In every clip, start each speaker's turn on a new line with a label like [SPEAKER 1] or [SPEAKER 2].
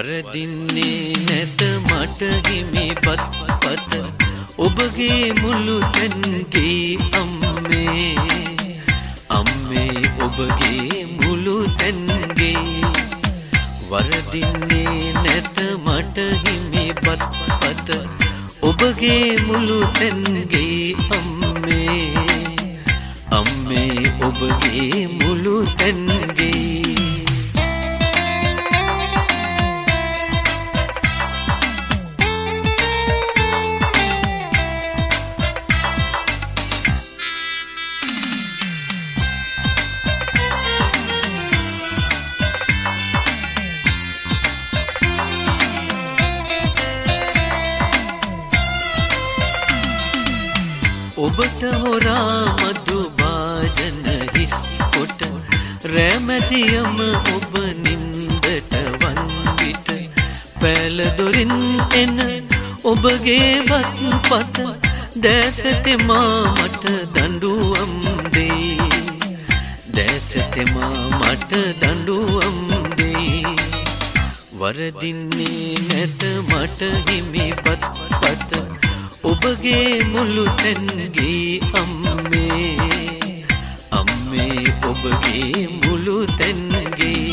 [SPEAKER 1] වරදින්නේ නැත මට හිමි පත්. පත ඔබගේ මුළු තැන්ගේ අම්මේ. අම්මේ ඔබගේ මුළු තැන්ගේ. වරදින්නේ නැත මට හිමි පත්. පත ඔබගේ මුළු තැන්ගේ අම්මේ. අම්මේ ඔබගේ මුළු තැන්ගේ ඔබට හොරා මදු භාජන හිස් කොට රැමැතියම ඔබ නින්දට වන්විට පැලදොරින් එන ඔබගේ වත් පත දැසතෙමා මට දඩුවම් දේ දැසතෙමා මට දඩුවම් දේ වරදින්නේ නැත මට හිමි පත් පත ඔබගේ මුළු තැන්ගේ අම්මේ. අම්මේ ඔබගේ මුළු තැන්ගේ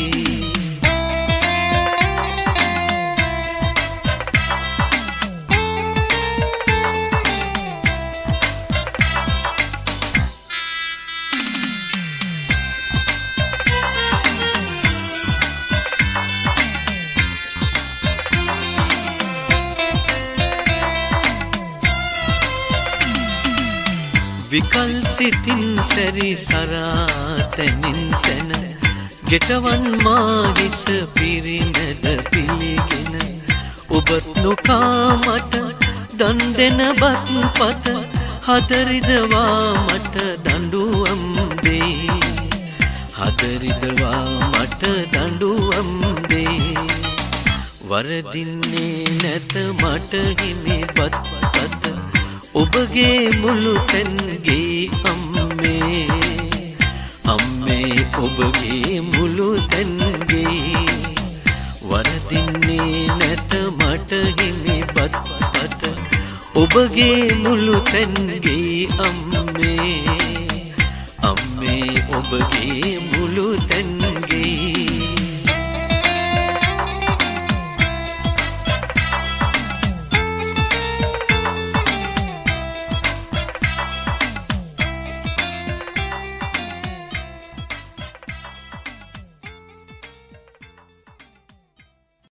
[SPEAKER 1] විකල් සිතින් සැරි සරාතැනින් තැන. ගෙටවන් මාහිස පිරිනැද පිළිගෙන. ඔබත් නොකාමට දන් දෙන බත් පත හදරිදවා මට දඩුවම් දේ හදරිදවා මට දඩුවම් දේ වරදින්නේ නැත මට හිමි බත් පත ඔබගේ මුළු තැන්ගේ අම්මේ. අම්මේ ඔබගේ මුළු තැන්ගේ. වරදින්නේ නැත මට හිමි බත් පත ඔබගේ මුළු තැන්ගේ අම්මේ. අම්මේ ඔබගේ මුළු තැන්